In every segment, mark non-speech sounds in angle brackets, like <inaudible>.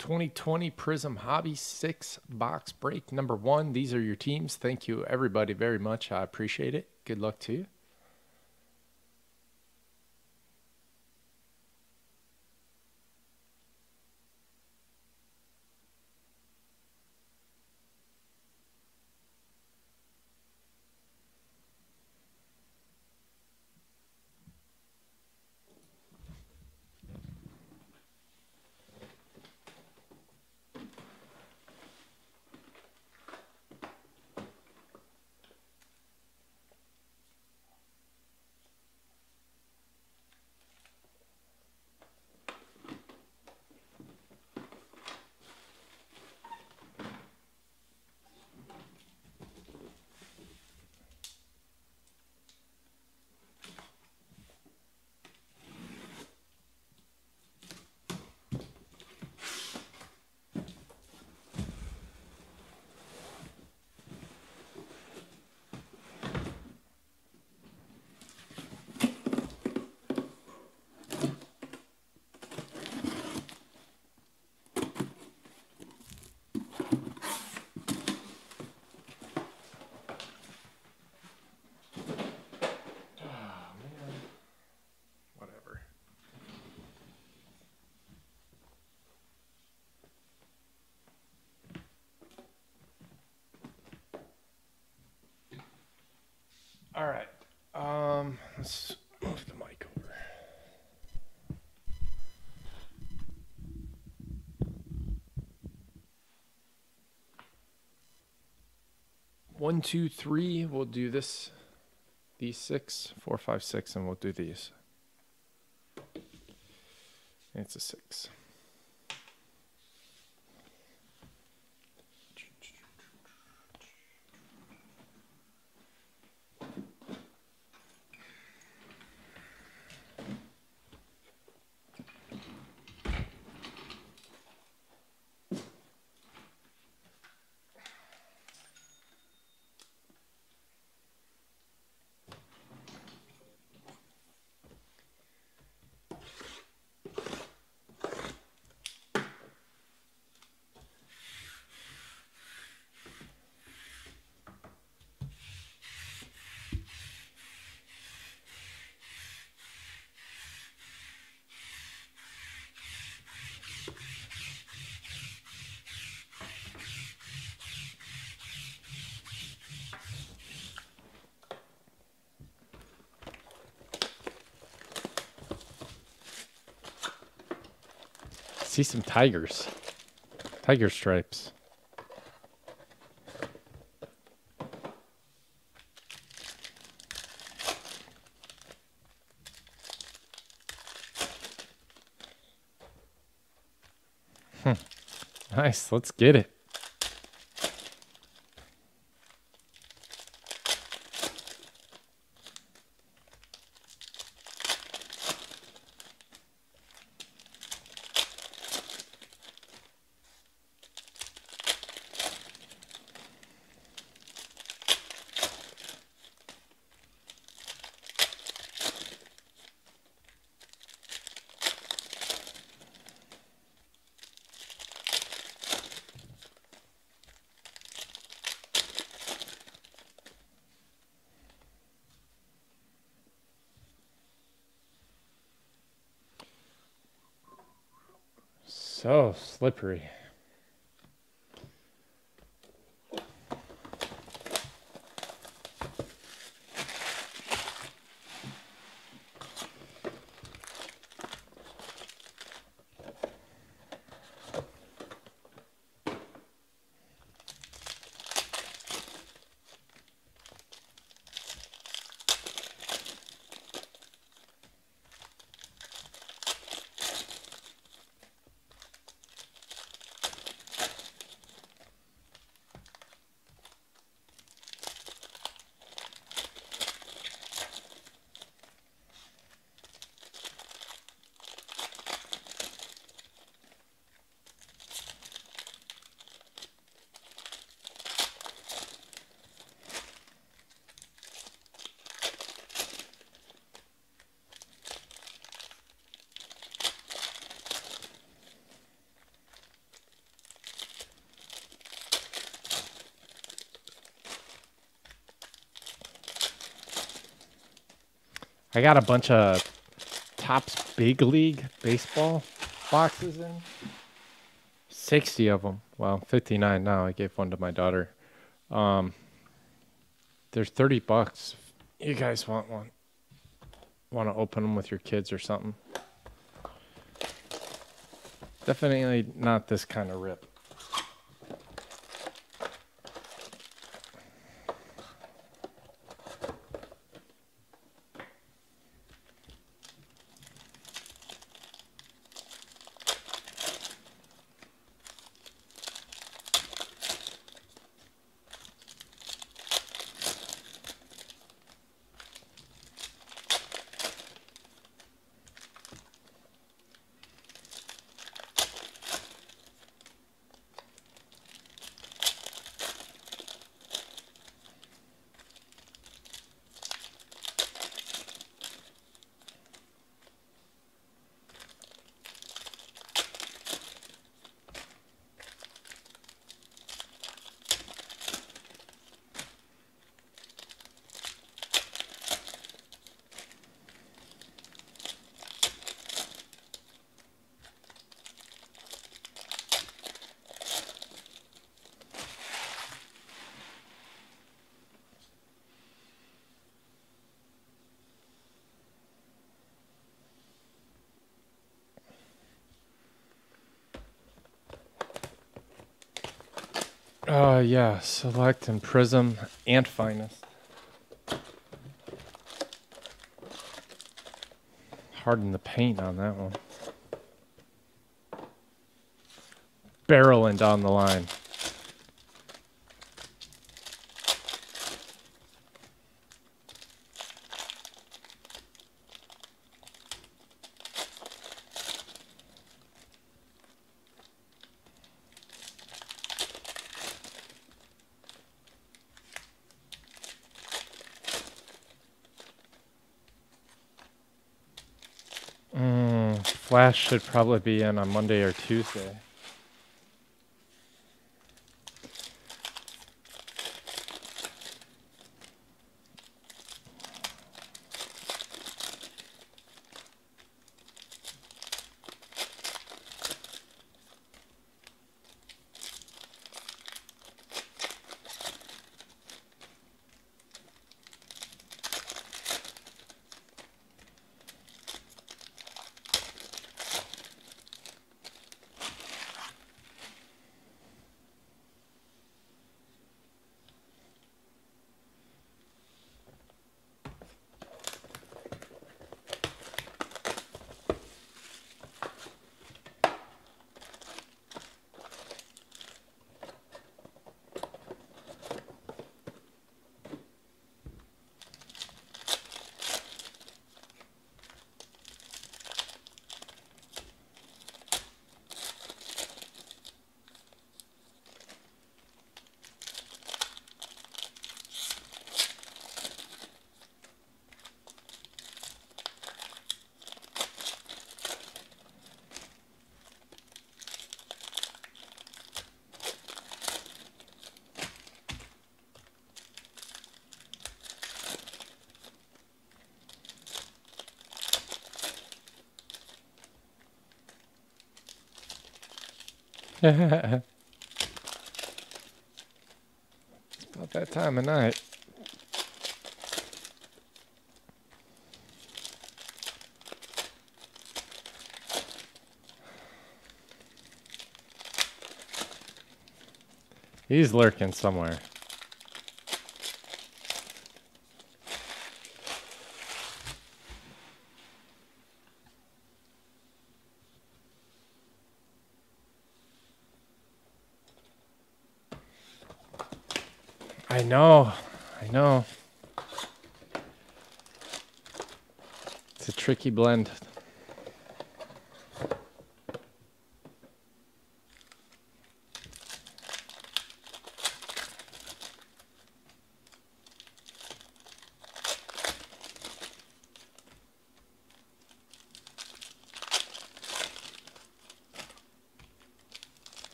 2020 Prizm Hobby 6 box break number one. These are your teams. Thank you, everybody, very much. I appreciate it. Good luck to you. All right. Um, let's move the mic over. One, two, three. We'll do this. These six, four, five, six, and we'll do these. It's a six. See some tigers. Tiger stripes. Hmm. Nice. Let's get it. So slippery. I got a bunch of Topps Big League baseball boxes in. 60 of them. Well, 59 now. I gave one to my daughter. Um, they're 30 bucks. You guys want one? Want to open them with your kids or something? Definitely not this kind of rip. Uh, yeah, select and prizm and finest. Harden the paint on that one. Barreling down the line. Flash should probably be in on Monday or Tuesday. It's about that time of night. He's lurking somewhere. I know. I know. It's a tricky blend.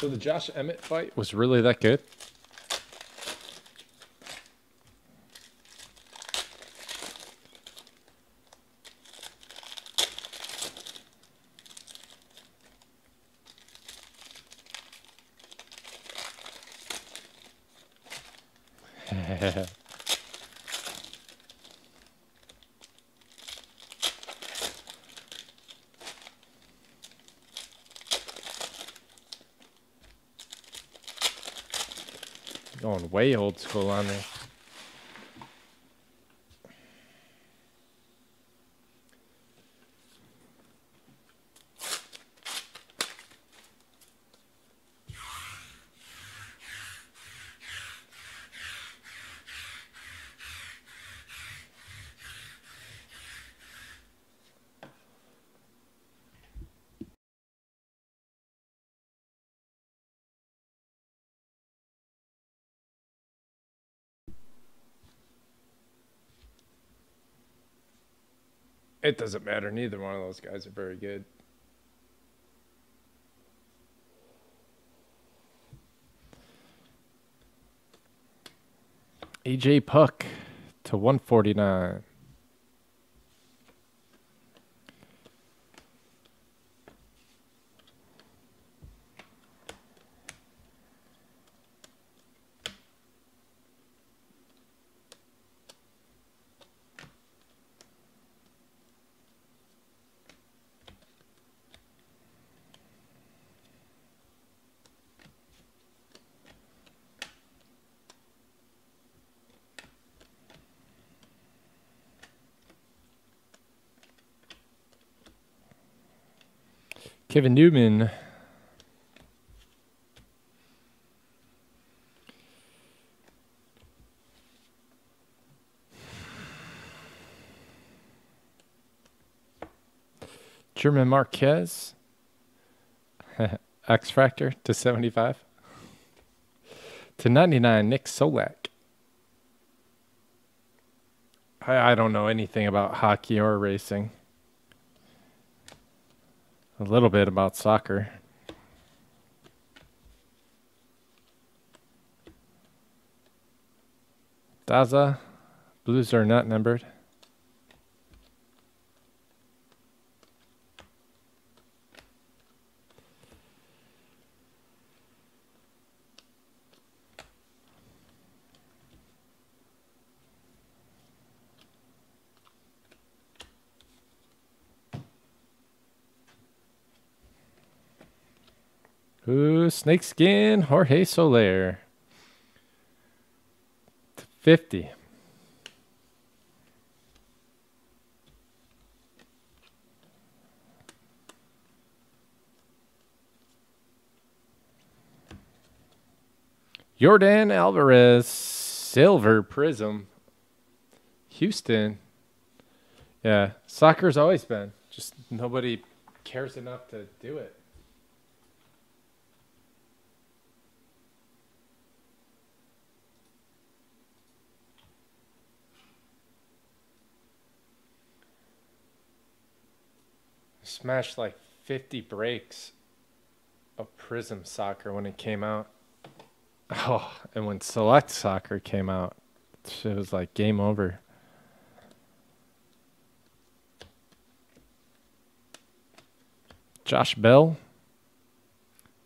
So the Josh Emmett fight was really that good? Going way old school on me. It doesn't matter. Neither one of those guys are very good. AJ Puk to 149. Kevin Newman. German Marquez. <laughs> X Factor to 75. To 99, Nick Solak. I, I don't know anything about hockey or racing a little bit about soccer. Daza, Blues are not numbered. Snakeskin, Jorge Soler. 50. Yordan Alvarez, silver prizm. Houston. Yeah, soccer's always been. Just nobody cares enough to do it. Smashed like 50 breaks of Prizm Soccer when it came out. Oh, and when Select Soccer came out, it was like game over. Josh Bell.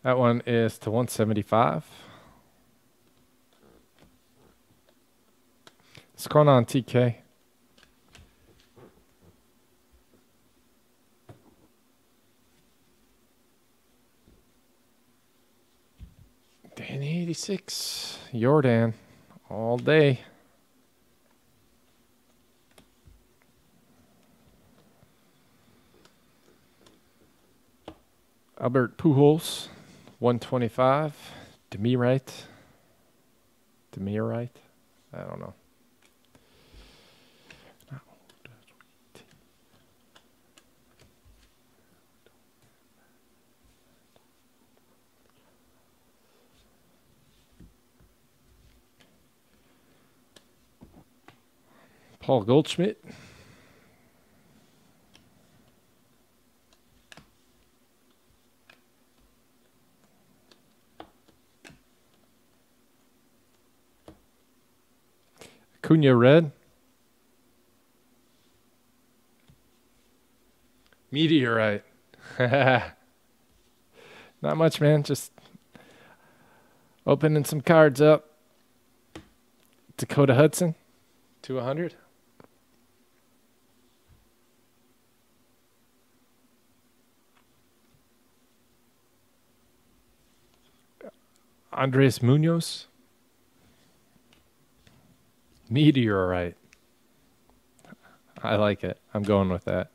That one is to 175. What's going on, TK? 86, Jordan, all day. Albert Pujols, 125. Demirite. Demirite? I don't know. Paul Goldschmidt. Cunha Red. Meteorite. <laughs> Not much, man. Just opening some cards up. Dakota Hudson, 200. Andres Munoz. Meteorite. I like it. I'm going with that.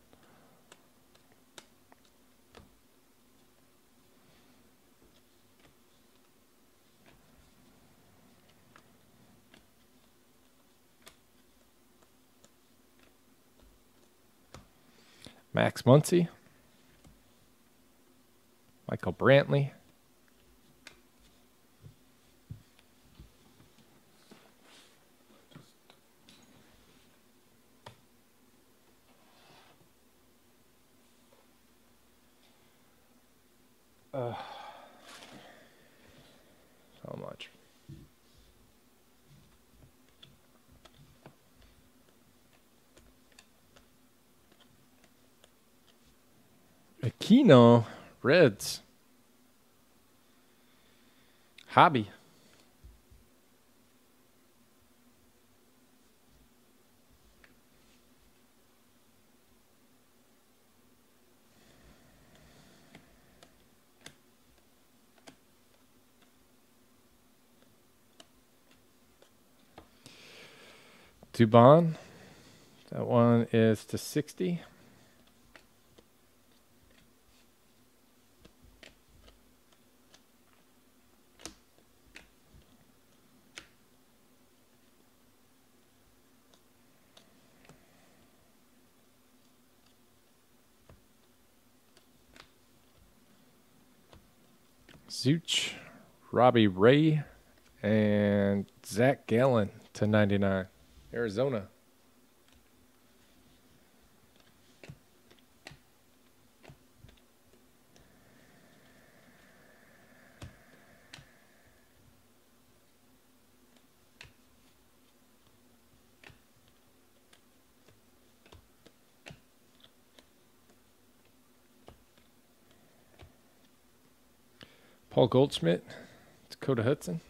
Max Muncy. Michael Brantley. Uh, so much. Aquino, Reds. Hobby. Dubon. That one is to 60. Zuch, Robbie Ray, and Zac Gallen to 99. Arizona. Paul Goldschmidt, Dakota Hudson.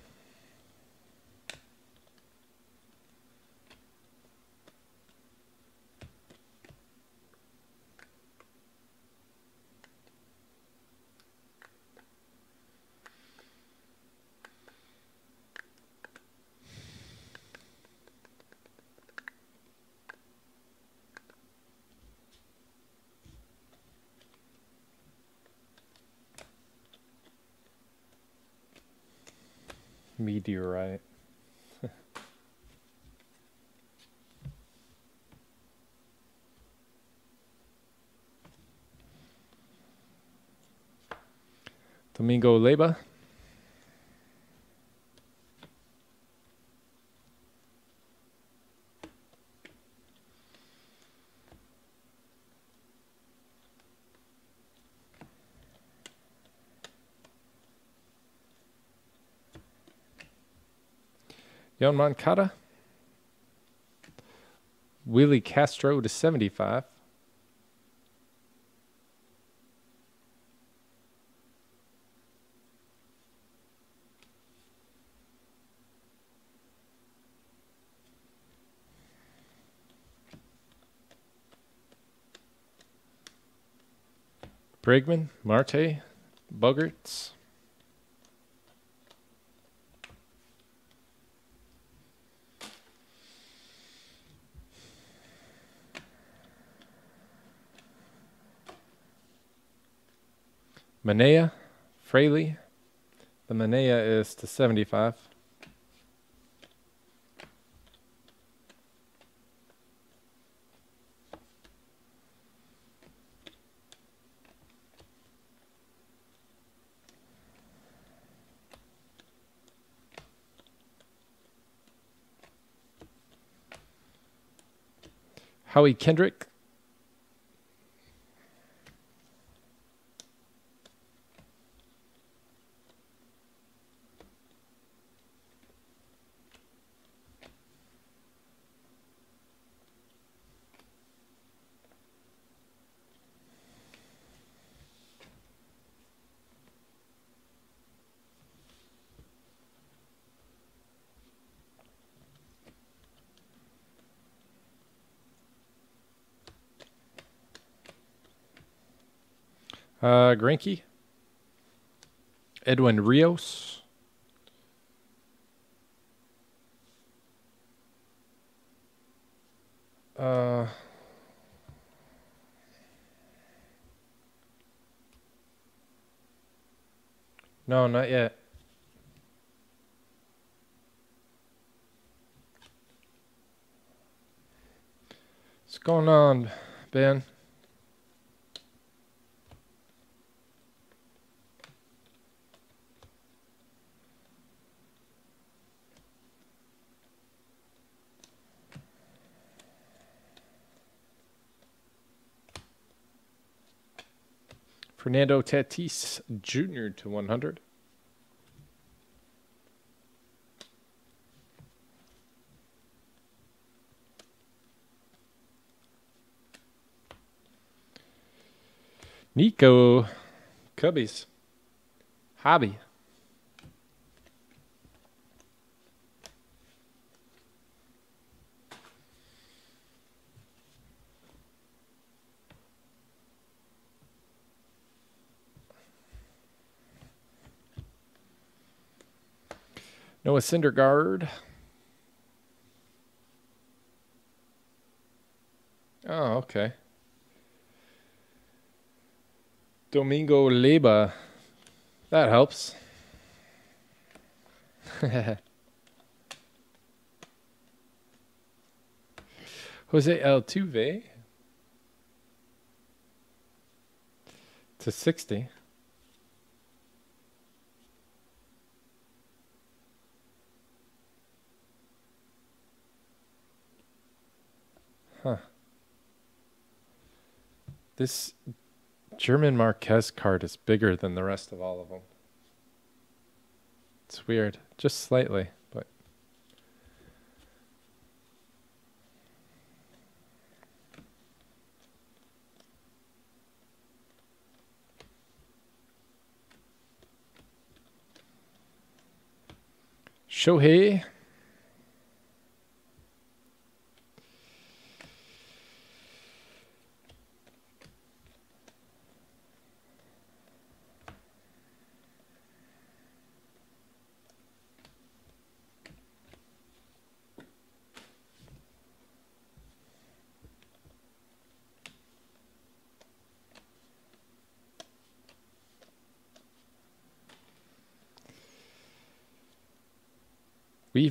Meteorite. <laughs> Domingo Leyba. Yoan Moncada. Willi Castro to 75. Bregman, Marte, Bogaerts. Manaea, Fraley. The Manaea is to 75. Howie Kendrick, Uh, Granky. Edwin Rios. Uh, no, not yet. What's going on, Ben? Fernando Tatis Jr. to 100. Nico Cubbies. Hobby. Noah Syndergaard. Oh, okay. Domingo Leyba. That helps. <laughs> Jose Altuve to 60. This German Marquez card is bigger than the rest of all of them. It's weird, just slightly, but. Shohei.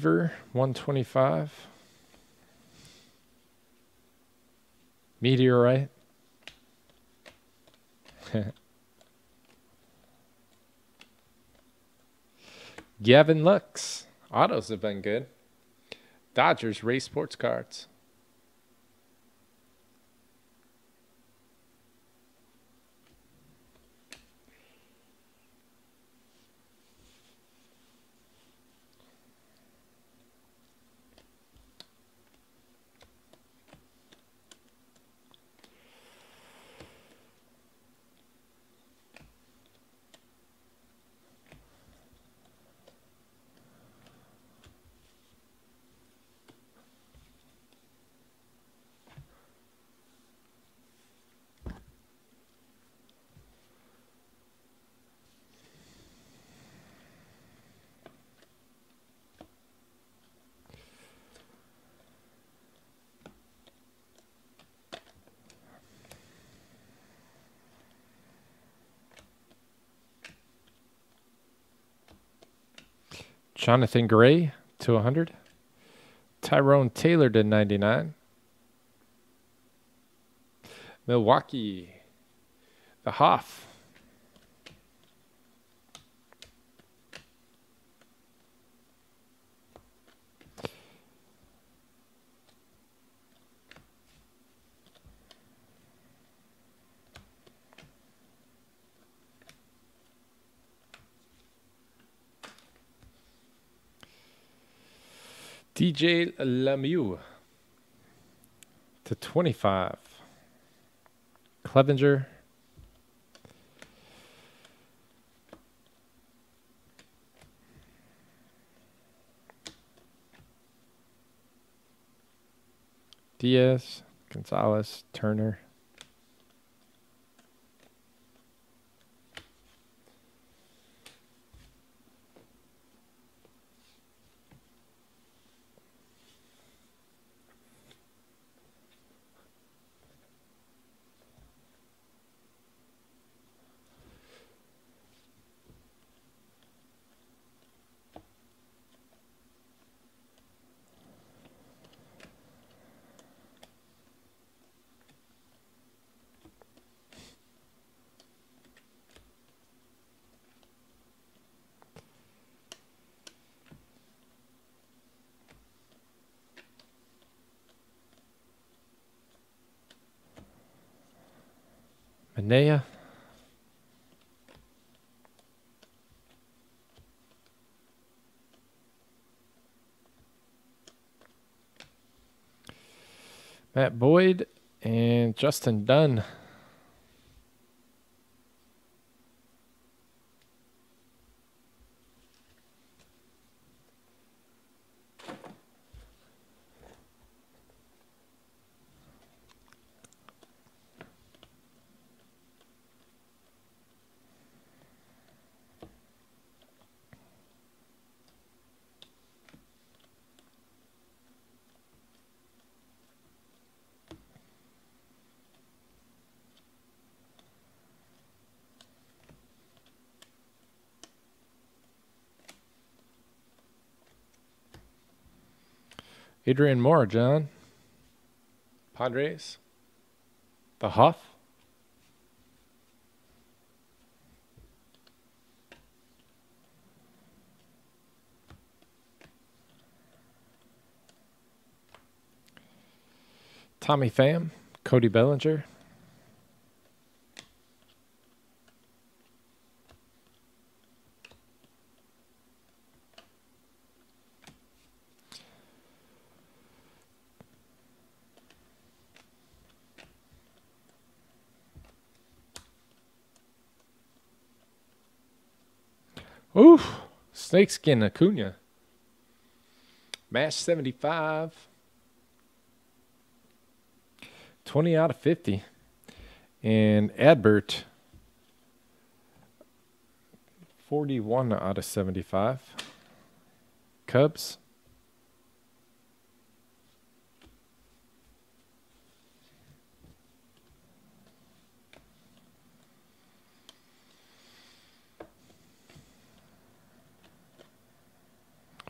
Weaver, 125. Meteorite. <laughs> Gavin Lux. Autos have been good. Dodgers race sports cards. Jonathan Gray to 100. Tyrone Taylor to 99. Milwaukee. The Hoff. DJ LeMahieu to 25. Clevenger. Diaz, Gonzalez, Turner. Manaea. Matt Boyd and Justin Dunn. Adrian Moore, John. Padres. The Huff. Tommy Pham, Cody Bellinger. Oof. Snakeskin Acuna. Match 75. 20 out of 50. And Adbert. 41 out of 75. Cubs.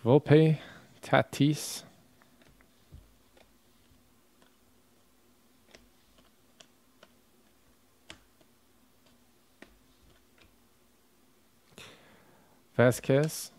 Volpe, Tatis. Vasquez.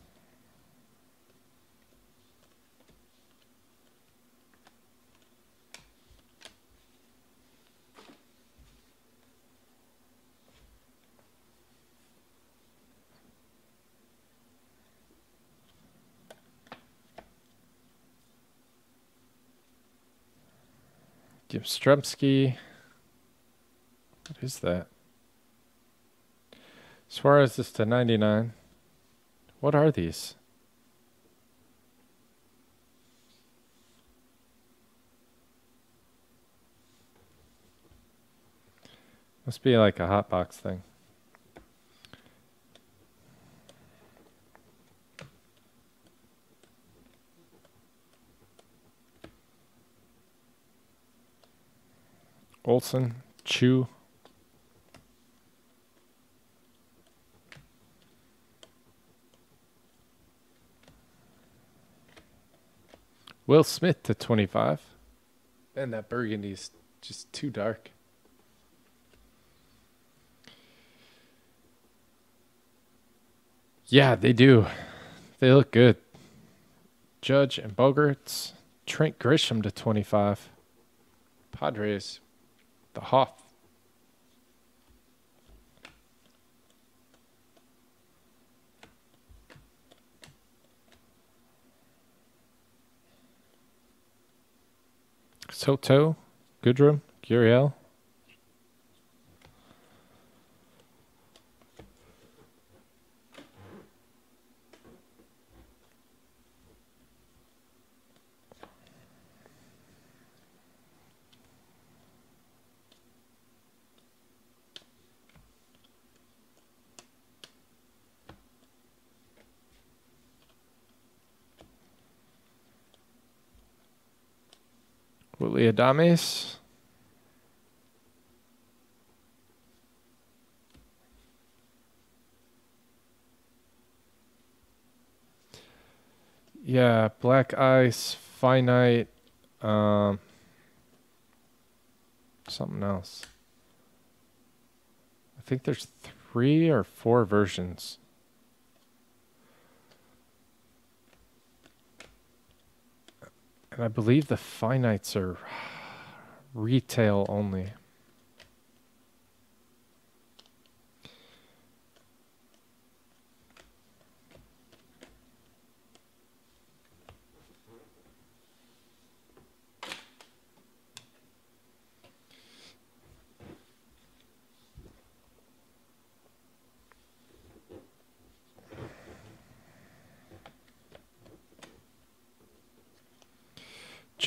Strumsky. What is that? Suarez is to 99. What are these? Must be like a hot box thing. Olson, Choo. Will Smith to 25. And that burgundy is just too dark. Yeah, they do. They look good. Judge and Bogaerts. Trent Grisham to 25. Padres the Hoff. Soto, Goodrum, Gurriel. Willy Adames. Yeah, Black Ice, Finite, um, something else. I think there's three or four versions. And I believe the finites are retail only.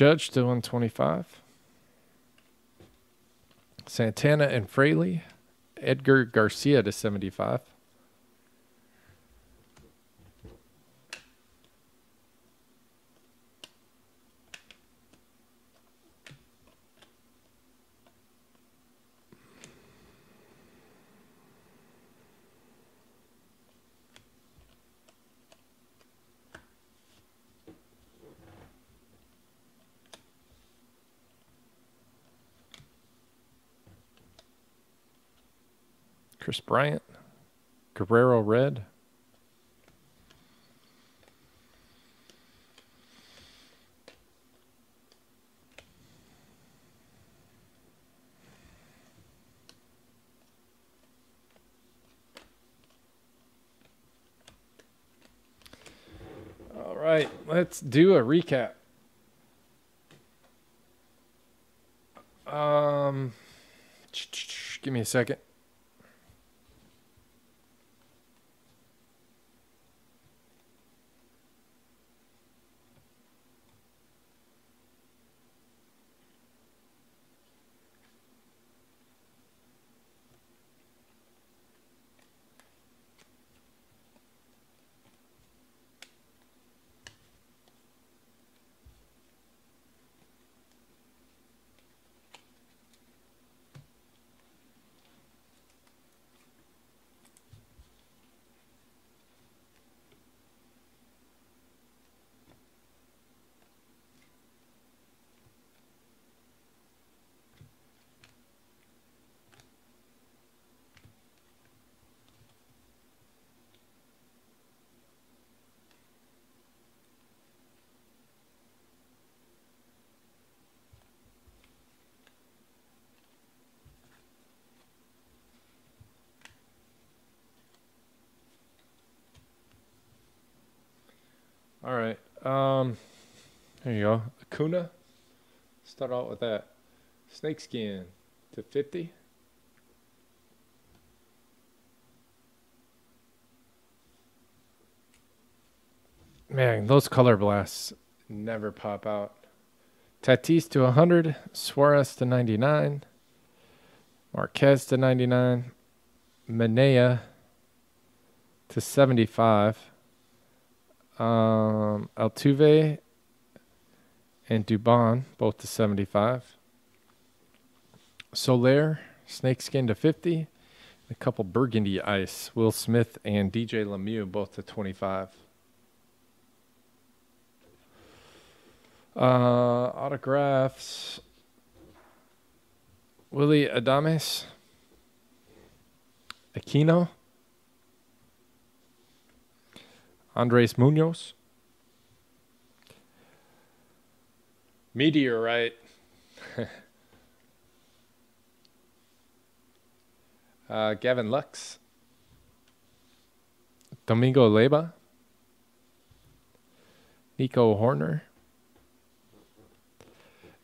Judge to 125. Santana and Fraley. Edgar Garcia to 75. Kris Bryant, Guerrero Red. All right, let's do a recap. Um, give me a second. All right. Um, there you go. Acuna. Start out with that. Snakeskin to 50. Man, those color blasts never pop out. Tatis to 100. Suarez to 99. Marquez to 99. Manaea to 75 um, Altuve and Dubon, both to 75. Soler, Snakeskin to 50. A couple Burgundy Ice, Will Smith and DJ LeMahieu, both to 25. Uh, autographs. Willy Adames. Aquino. Andres Munoz. Meteorite. <laughs> uh, Gavin Lux. Domingo Leyba. Nico Hoerner.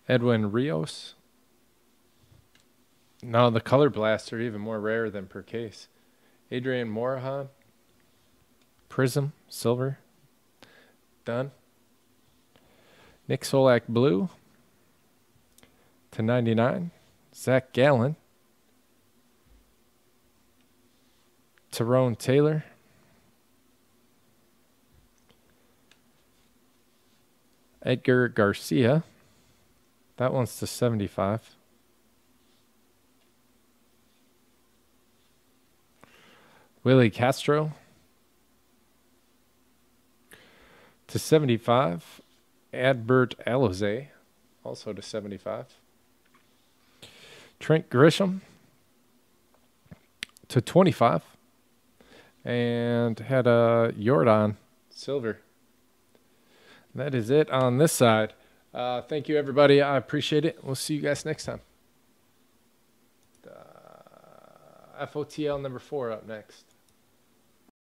Edwin Rios. Now the color blasts are even more rare than per case. Adrian Morejon. Prizm, silver. Done. Nick Solak, blue. To 99. Zac Gallen. Tyrone Taylor. Edgar Garcia. That one's to 75. Willi Castro. To 75. Adbert Alzolay, also to 75. Trent Grisham to 25. And had a Yordan silver. That is it on this side. Uh, thank you, everybody. I appreciate it. We'll see you guys next time. Uh, FOTL number four up next.